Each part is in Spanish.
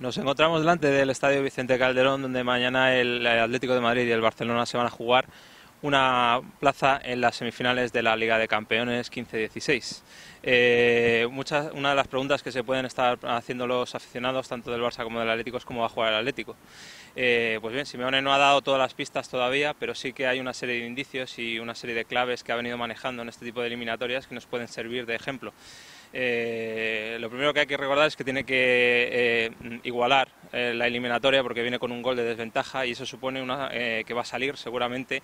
Nos encontramos delante del Estadio Vicente Calderón, donde mañana el Atlético de Madrid y el Barcelona se van a jugar una plaza en las semifinales de la Liga de Campeones 15-16. Eh, una de las preguntas que se pueden estar haciendo los aficionados, tanto del Barça como del Atlético, es cómo va a jugar el Atlético. Eh, pues bien, Simeone no ha dado todas las pistas todavía, pero sí que hay una serie de indicios y una serie de claves que ha venido manejando en este tipo de eliminatorias que nos pueden servir de ejemplo. Eh, lo primero que hay que recordar es que tiene que eh, igualar eh, la eliminatoria porque viene con un gol de desventaja y eso supone una, que va a salir seguramente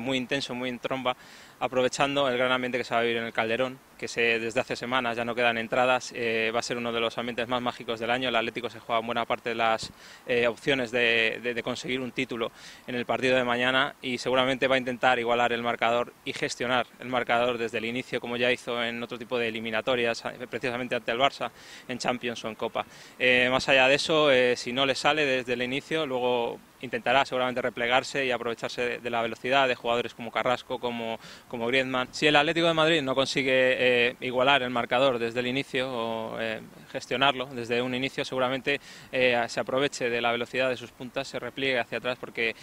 muy intenso, muy en tromba, aprovechando el gran ambiente que se va a vivir en el Calderón, que se, desde hace semanas ya no quedan entradas, va a ser uno de los ambientes más mágicos del año. El Atlético se juega buena parte de las opciones de, conseguir un título en el partido de mañana y seguramente va a intentar igualar el marcador y gestionar el marcador desde el inicio, como ya hizo en otro tipo de eliminatoria precisamente ante el Barça en Champions o en Copa. Eh, más allá de eso, eh, si no le sale desde el inicio, luego intentará seguramente replegarse y aprovecharse de la velocidad de jugadores como Carrasco, como, como Griezmann. Si el Atlético de Madrid no consigue eh, igualar el marcador desde el inicio o eh, gestionarlo desde un inicio, seguramente eh, se aproveche de la velocidad de sus puntas, se repliegue hacia atrás, porque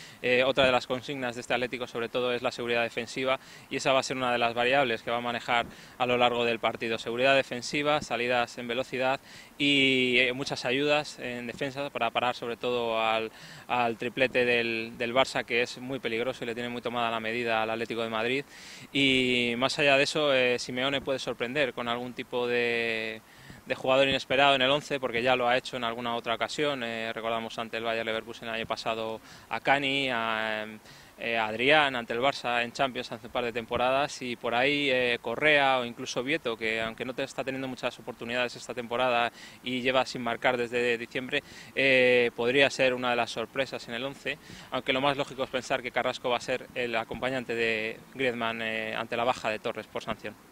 otra de las consignas de este Atlético sobre todo es la seguridad defensiva y esa va a ser una de las variables que va a manejar a lo largo del partido. Seguridad defensiva, salidas en velocidad y muchas ayudas en defensa para parar sobre todo al, al triplete del, del, Barça, que es muy peligroso y le tiene muy tomada la medida al Atlético de Madrid. Y más allá de eso, eh, Simeone puede sorprender con algún tipo de, de jugador inesperado en el 11, porque ya lo ha hecho en alguna otra ocasión. Eh, recordamos ante el Bayer Leverkusen el año pasado a Cani, a eh, Adrián ante el Barça en Champions hace un par de temporadas y por ahí eh, Correa o incluso Vieto, que aunque no te está teniendo muchas oportunidades esta temporada y lleva sin marcar desde diciembre, eh, podría ser una de las sorpresas en el 11, aunque lo más lógico es pensar que Carrasco va a ser el acompañante de Griezmann ante la baja de Torres por sanción.